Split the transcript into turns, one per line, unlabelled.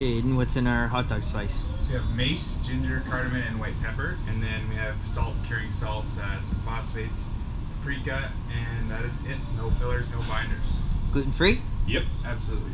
And what's in our hot dog spice?
So we have mace, ginger, cardamom, and white pepper, and then we have salt, curing salt, uh, some phosphates, paprika, and that is it. No fillers, no binders.
Gluten free?
Yep, absolutely.